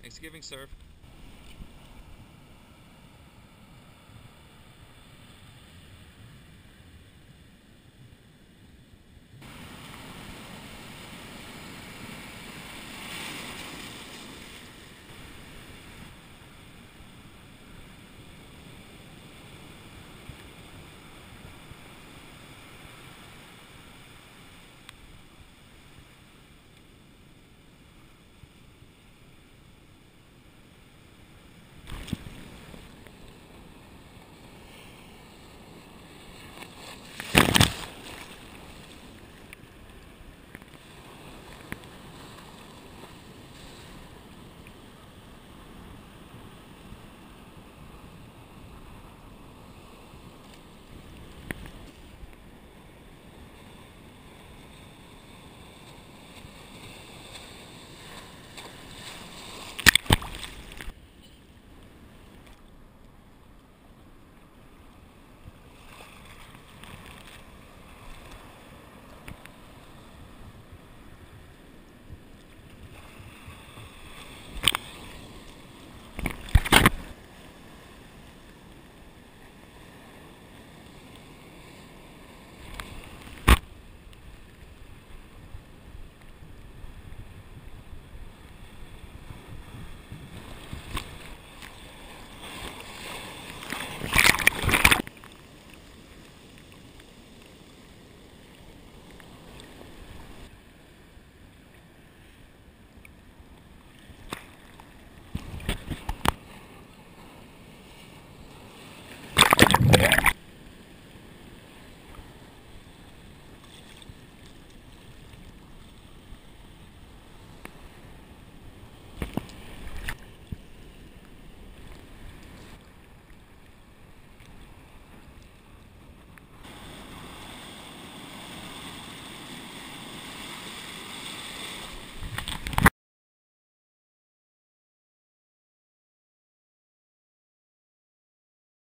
Thanksgiving sir.